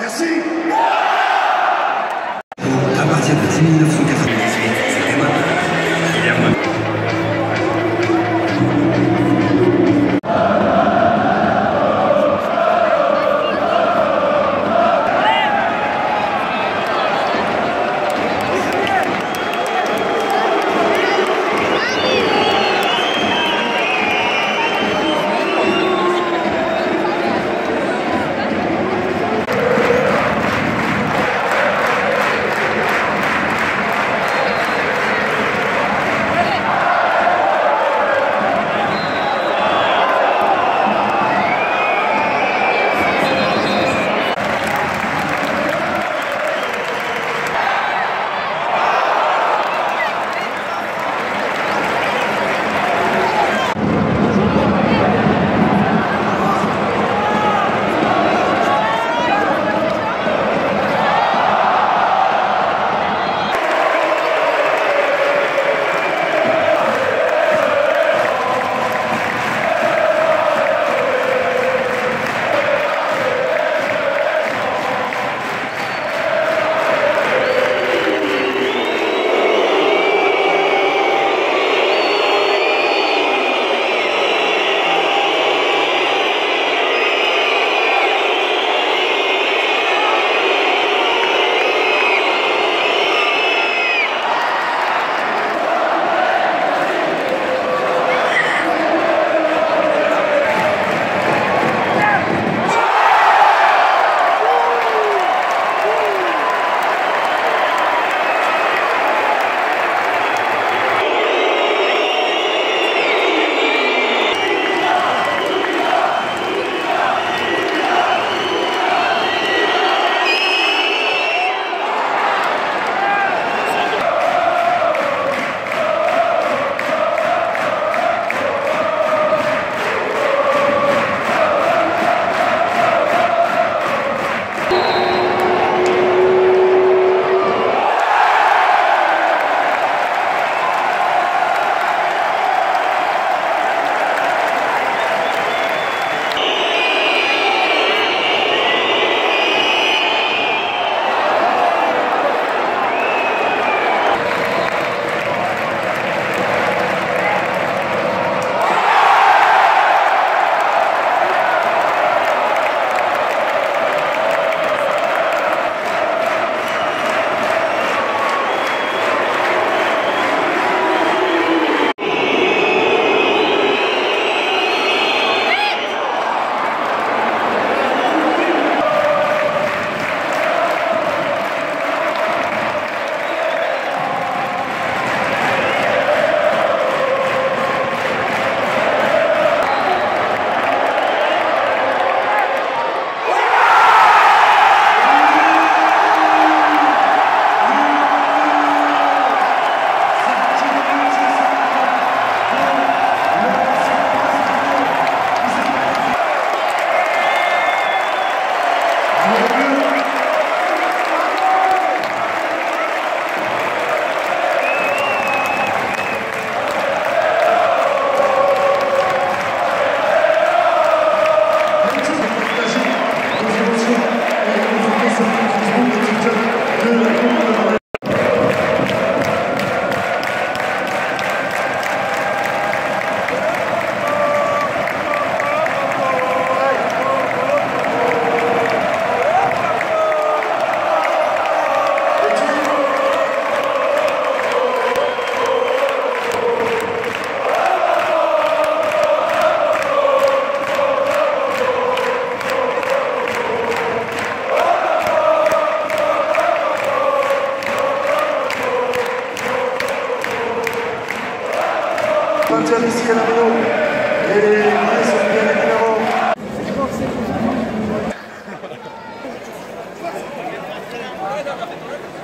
Merci. À à d'ici à la maison. Et bien les numéros. Thank.